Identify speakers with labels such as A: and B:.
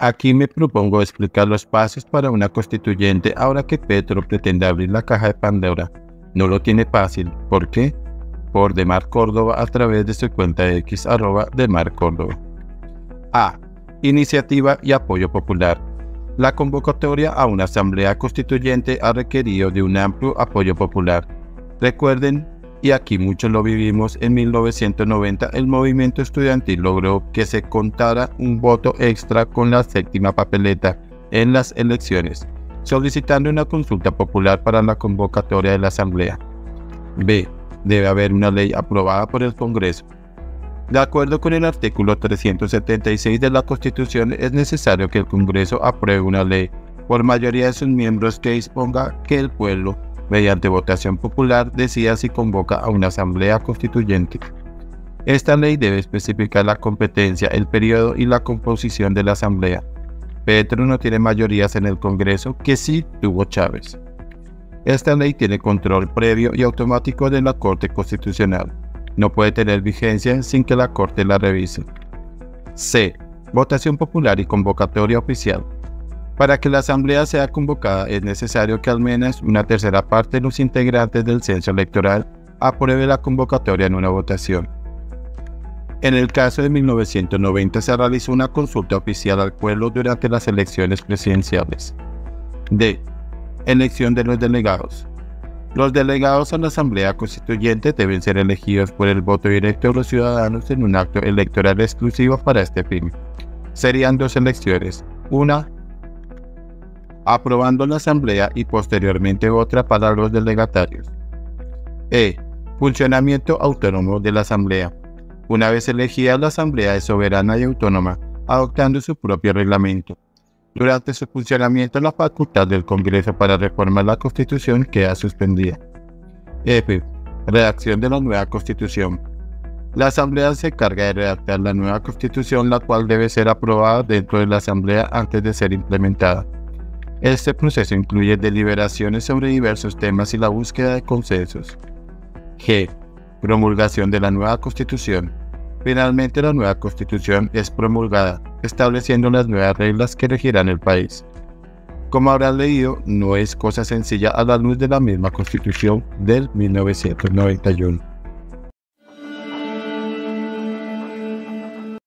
A: Aquí me propongo explicar los pasos para una constituyente ahora que Petro pretende abrir la caja de Pandora. No lo tiene fácil. ¿Por qué? Por Demar Córdoba a través de su cuenta X arroba Demar Córdoba. A. Iniciativa y apoyo popular. La convocatoria a una asamblea constituyente ha requerido de un amplio apoyo popular. Recuerden y aquí muchos lo vivimos, en 1990 el movimiento estudiantil logró que se contara un voto extra con la séptima papeleta en las elecciones, solicitando una consulta popular para la convocatoria de la Asamblea. B. Debe haber una ley aprobada por el Congreso. De acuerdo con el artículo 376 de la Constitución, es necesario que el Congreso apruebe una ley por mayoría de sus miembros que disponga que el pueblo mediante votación popular, decida si convoca a una asamblea constituyente. Esta ley debe especificar la competencia, el periodo y la composición de la asamblea. Petro no tiene mayorías en el Congreso que sí tuvo Chávez. Esta ley tiene control previo y automático de la Corte Constitucional. No puede tener vigencia sin que la Corte la revise. C. Votación popular y convocatoria oficial. Para que la asamblea sea convocada es necesario que al menos una tercera parte de los integrantes del censo electoral apruebe la convocatoria en una votación. En el caso de 1990 se realizó una consulta oficial al pueblo durante las elecciones presidenciales. D. Elección de los delegados. Los delegados a la Asamblea Constituyente deben ser elegidos por el voto directo de los ciudadanos en un acto electoral exclusivo para este fin. Serían dos elecciones, una aprobando la asamblea y posteriormente otra para los delegatarios. E. Funcionamiento autónomo de la asamblea. Una vez elegida la asamblea es soberana y autónoma, adoptando su propio reglamento. Durante su funcionamiento la facultad del Congreso para reformar la Constitución queda suspendida. F. Redacción de la nueva Constitución. La Asamblea se encarga de redactar la nueva Constitución, la cual debe ser aprobada dentro de la Asamblea antes de ser implementada. Este proceso incluye deliberaciones sobre diversos temas y la búsqueda de consensos. G. Promulgación de la nueva Constitución. Finalmente la nueva Constitución es promulgada, estableciendo las nuevas reglas que regirán el país. Como habrán leído, no es cosa sencilla a la luz de la misma Constitución del 1991.